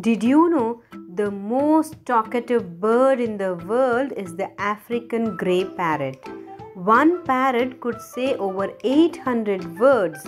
Did you know the most talkative bird in the world is the African grey parrot? One parrot could say over 800 words.